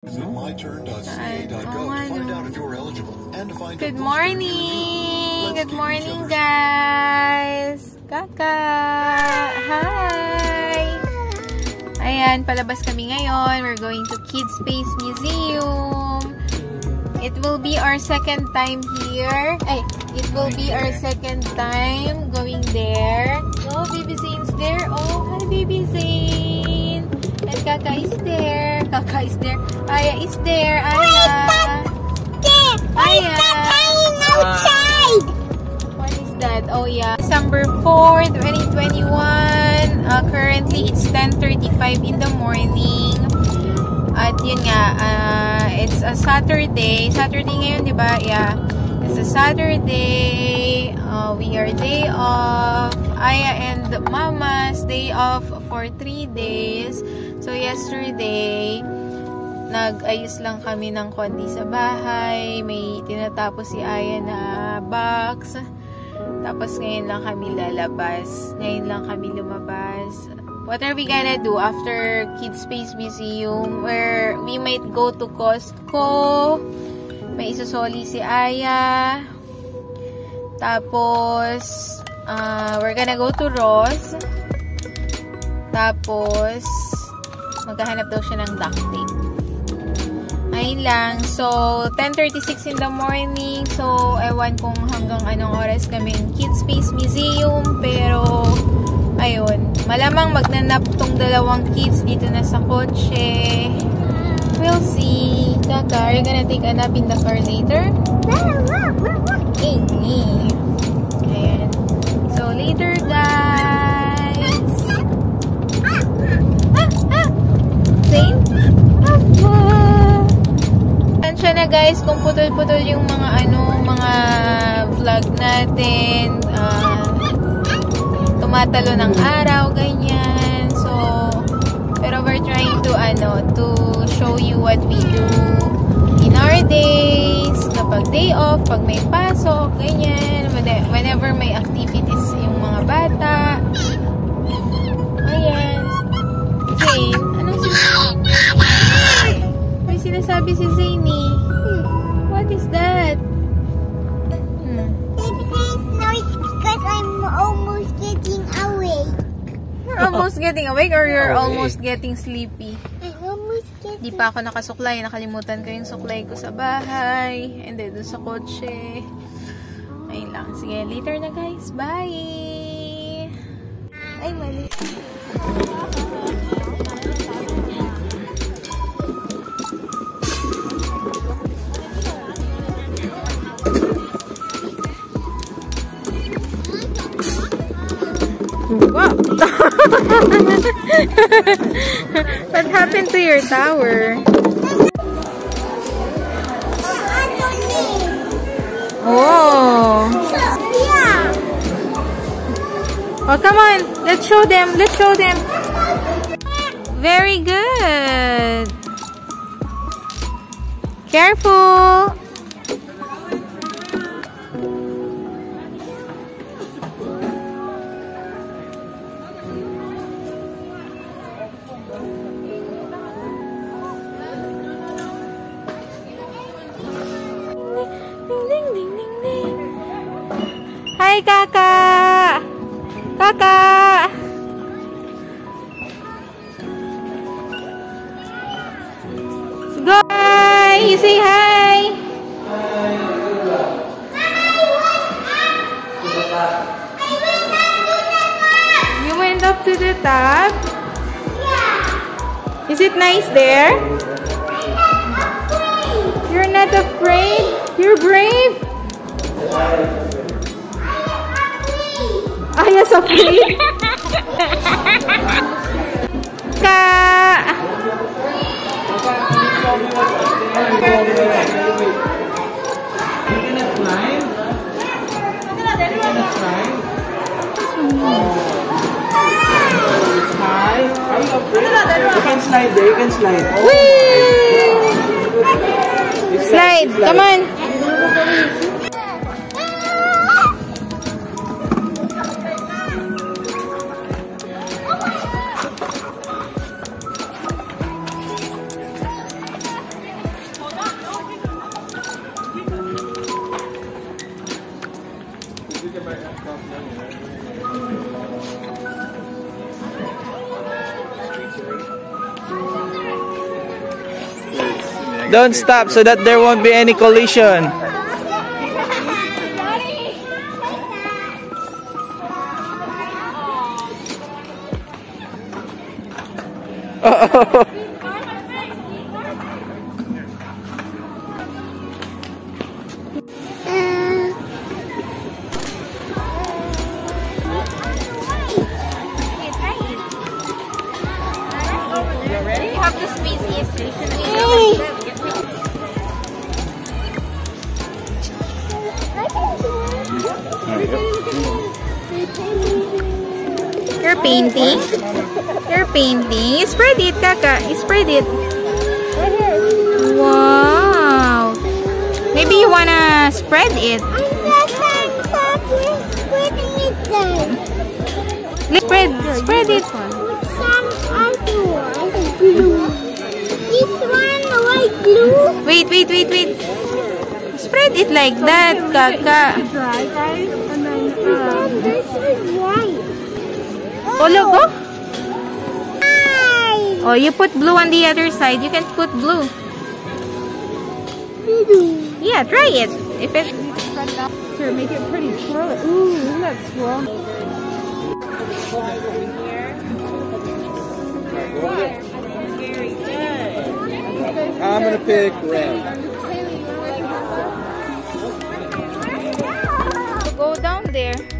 Visit myturn.ca.gov to find out if you're eligible and to find Good morning! Good morning, guys! Kaka! Hi! Ayan, palabas kami ngayon. We're going to Kids Space Museum. It will be our second time here. Ay, it will be our second time going there. Oh, Baby Zane's there. Oh, hi, Baby Zane! And Kaka is there. Kaka is there. Aya is there. Aya! Aya! What is that? Oh yeah. December 4, 2021. Uh, currently, it's 10.35 in the morning. At yun nga, uh, it's a Saturday. Saturday ngayon, di ba? Yeah. It's a Saturday. Uh, we are day off. Aya and Mama's day off for 3 days. So, yesterday, nag-ayos lang kami ng konti sa bahay. May tinatapos si Aya na box. Tapos ngayon lang kami lalabas. Ngayon lang kami lumabas. What are we gonna do after Kids Space Museum? Where we might go to Costco. May isusoli si Aya. Tapos, uh, we're gonna go to Ross. Tapos, maghahanap daw siya ng duct tape. Ayun lang. So, 10.36 in the morning. So, ewan kung hanggang anong oras kami Kids Space Museum. Pero, ayun. Malamang magnanap tong dalawang kids dito na sa kotse. We'll see. Kaka, are you gonna take a nap in the car later? Amy. Ayan. Putol-putol yung mga ano, mga vlog natin. Ah, tumatalo ng araw, ganyan. So, pero we're trying to ano, to show you what we do in our days, kapag day off, pag may pasok, ganyan. When- Whenever may activities yung mga bata. Ayan. Zane, anong sinasabi? May sinasabi si Zane What is that? Hmm. It says noise because I'm almost getting awake. You're almost getting awake or you're almost getting sleepy? I'm almost getting Di pa ako nakasuklay. Nakalimutan ko yung suklay ko sa bahay. And then, dun sa kotse. Ayun lang. Sige, later na guys. Bye! Ay, mali. What happened to your tower? Oh! Oh, come on. Let's show them. Let's show them. Very good. Careful. Hi, Kaka! Kaka! Go! Hi! You say hi! You went up to the top? Is it nice there? You're not afraid? You're brave? Aya's afraid? Ka! You can slide there, you can slide. Whee! Slide! Come on! Don't stop so that there won't be any collision. You have to squeeze this. You're painting? You're painting. Spread it, Kaka. Spread it. Wow. Maybe you wanna spread it. Spread, spread it. This one white glue. Wait, wait, wait, wait. Spread it like that, Kaka. Oh, look, oh. Hi. Oh, you put blue on the other side. You can put blue. Yeah, try it. If it Here, make it pretty. Swirl it. Ooh, isn't that swirl? I'm gonna pick red. go down there.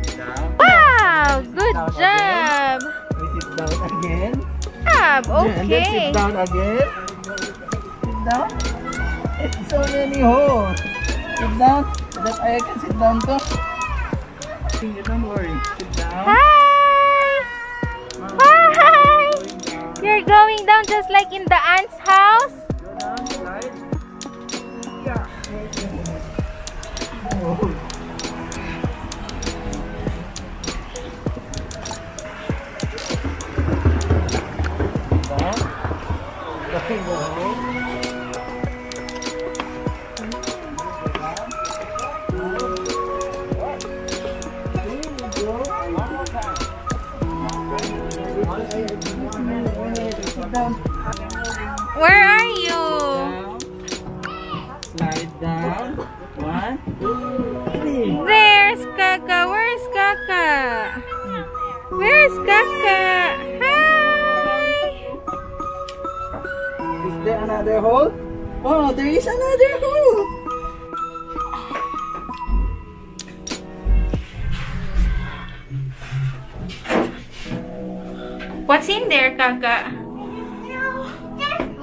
Wow, good job. We sit down again. Job, And then sit down again. Sit down. It's so many holes. Sit down. That I can sit down too. Don't worry. Sit down. Hi. Hi. You're going down just like in the ant's house. Hole? Oh, there is another hole. What's in there, Kaka? No, that's it.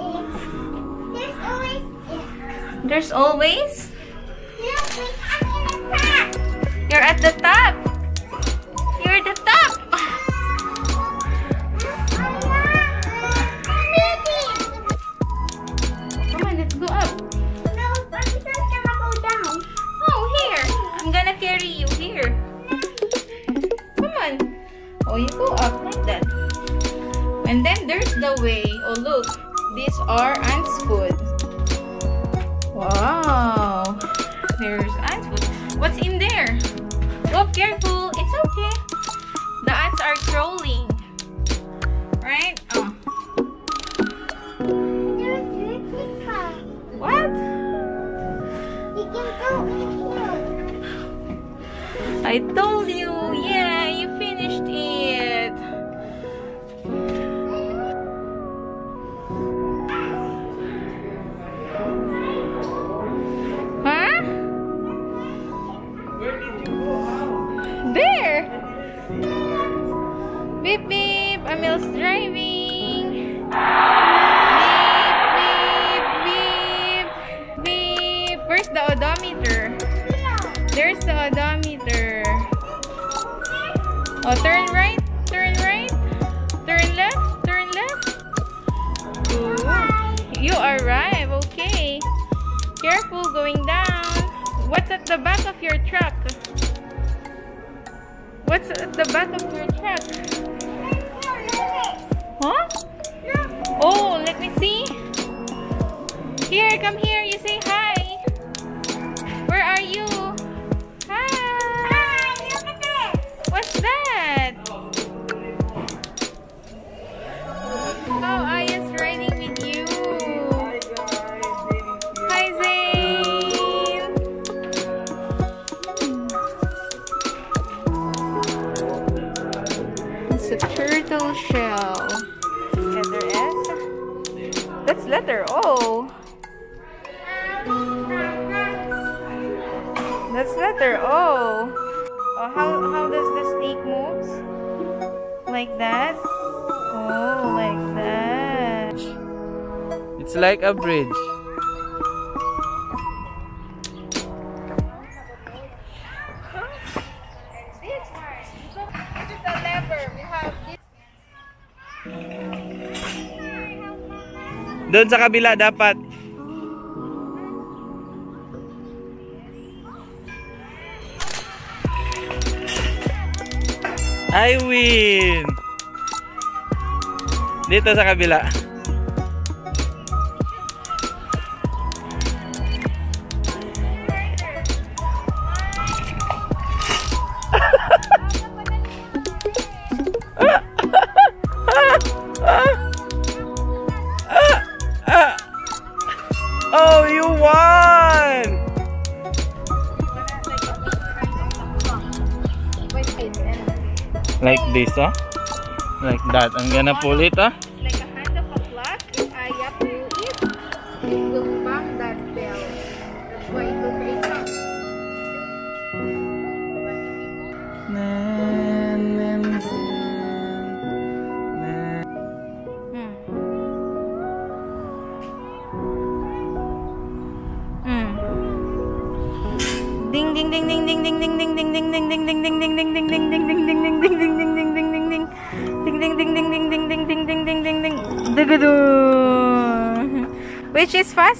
There's always it. There's always. Look, we are in the top. You're at the top. You're the Oh, you go up like that. And then there's the way. Oh, look. These are ants' food. Wow. There's ants' food. What's in there? Oh, careful. It's okay. The ants are crawling. Right? Oh. What? I told you. Yeah, What's at the back of your truck? Huh? Oh, let me see. Here, come here. You say hi. That's letter O. That's letter O. Oh, how, how does the snake moves? Like that? Oh, like that. It's like a bridge. Doon sa kabila dapat. I win! Dito sa kabila. This, oh? Like that. I'm gonna pull it, oh? Like a hand of a clock. If I pull it, it will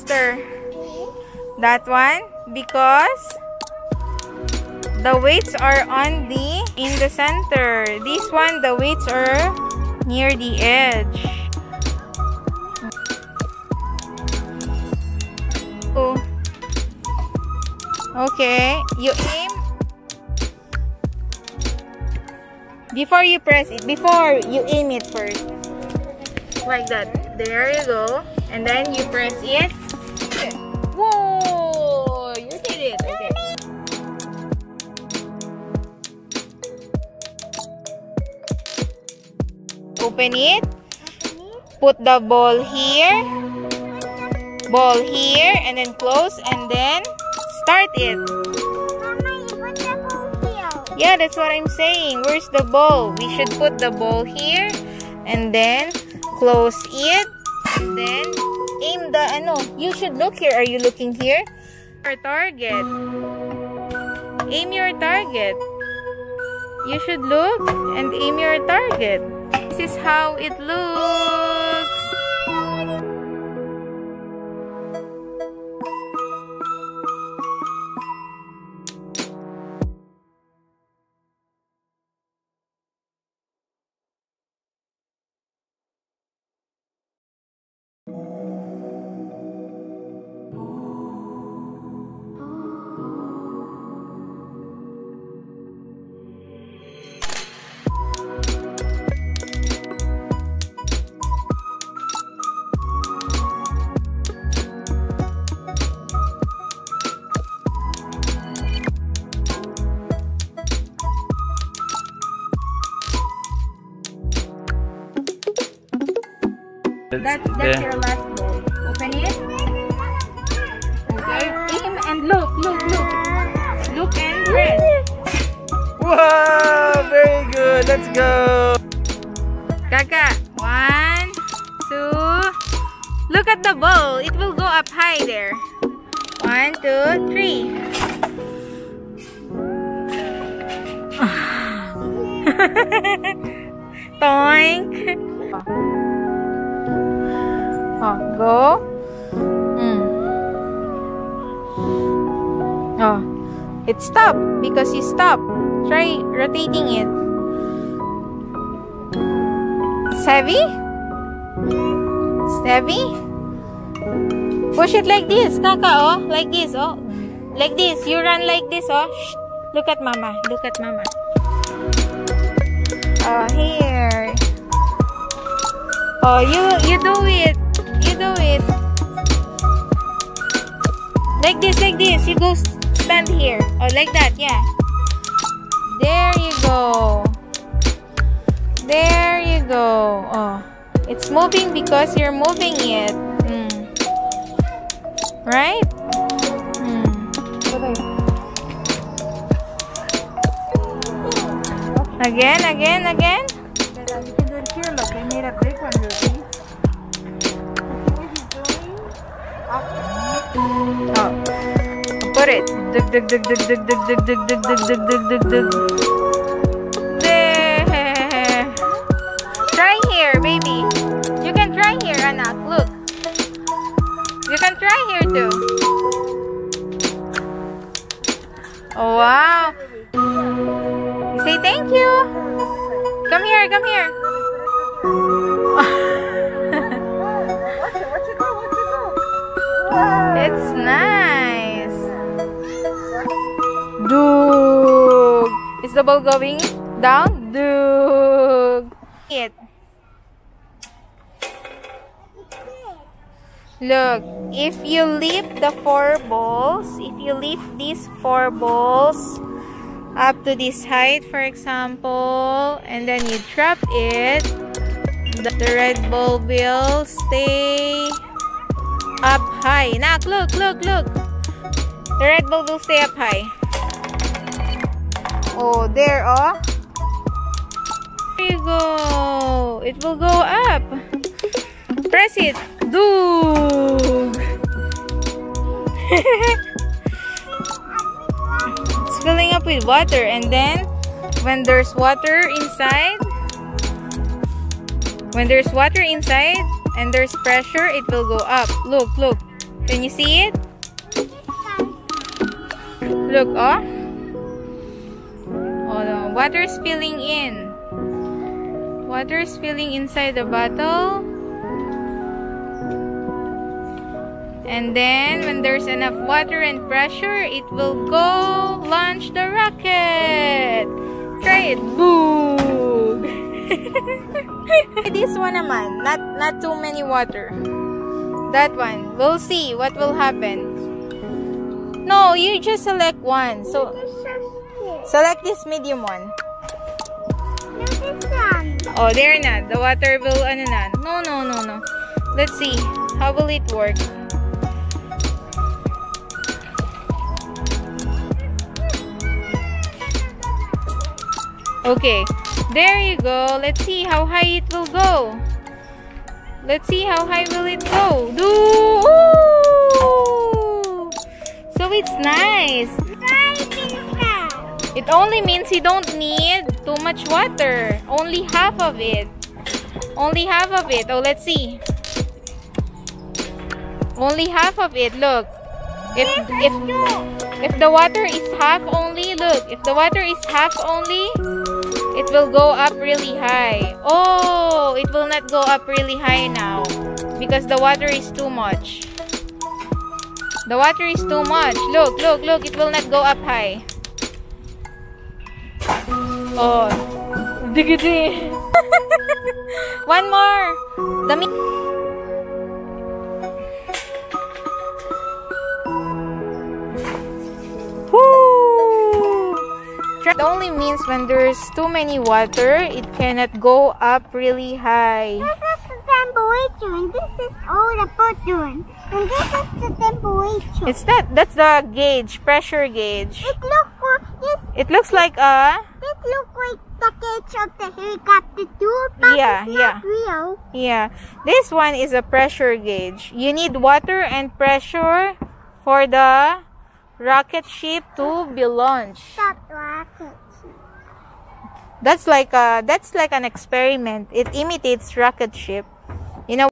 That one because the weights are on the in the center. This one the weights are near the edge. Oh. Okay, you aim before you press it. Before you aim it first, like that. There you go, and then you press it. Open it. Put the ball here. Ball here, and then close, and then start it. Yeah, that's what I'm saying. Where's the ball? We should put the ball here and then close it and then aim the uh, ano. You should look here. Are you looking here? Your target. Aim your target. You should look and aim your target. This is how it looks. That's, that's your last ball. Open it. Okay. Aim and look, look, look. Look and press. Wow! Very good. Let's go. Kaka. One, two. Look at the ball. It will go up high there. One, two, three. Toink. Oh, go. Mm. Oh, it stopped because you stopped. Try rotating it. It's heavy? It's heavy? Push it like this, Kaka, oh. Like this, oh. Like this. You run like this, oh. Shh. Look at mama. Look at mama. Oh, here. Oh, you you do it do it. Like this, like this. You go stand here. Or like that, yeah. There you go. There you go. Oh, it's moving because you're moving it. Mm. Right? Mm. Again, again, again. Put it. Try here, baby. You can try here, anak. Look. You can try here too. Oh, wow. Say thank you. Come here, come here. Ball going down? Doog. It. Look, if you lift the four balls, if you lift these four balls up to this height, for example, and then you drop it, the, the red ball will stay up high. Nak, look, look, look. The red ball will stay up high. Oh, there, oh. There you go. It will go up. Press it. Do. it's filling up with water and then when there's water inside when there's water inside and there's pressure it will go up look look can you see it look oh water is filling in. Water is filling inside the bottle. And then when there's enough water and pressure it will go launch the rocket. Try it. Boom. This one naman. Not not too many water. That one. We'll see what will happen. No you just select one. So select this medium one No, this one. oh there na the water will ano na no no no no let's see how will it work Okay, there you go. Let's see how high it will go. Let's see how high will it go. Do Ooh! So it's nice. It only means you don't need too much water. Only half of it. Only half of it. Oh, let's see. Only half of it. Look. If if if the water is half only, look. If the water is half only, it will go up really high. Oh, it will not go up really high now because the water is too much. The water is too much. Look, look, look. It will not go up high. Oh, diggity. One more. The mi- Woo! It only means when there's too many water, it cannot go up really high. This is the temperature, and this is all the button. And this is the temperature. It's that that's the gauge, pressure gauge. It look like this. It looks like a This look like the cage of the helicopter too, but Yeah, it's yeah. real. yeah. This one is a pressure gauge. You need water and pressure for the rocket ship to be launched. Stop rocket. That's like a that's like an experiment. It imitates rocket ship.